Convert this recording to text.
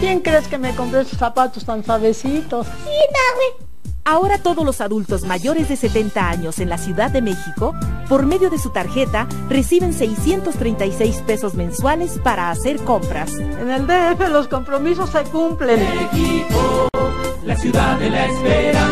¿Quién crees que me compré esos zapatos tan suavecitos? Sí, Ahora todos los adultos mayores de 70 años en la Ciudad de México, por medio de su tarjeta, reciben 636 pesos mensuales para hacer compras. En el DF los compromisos se cumplen. México, la ciudad de la esperanza.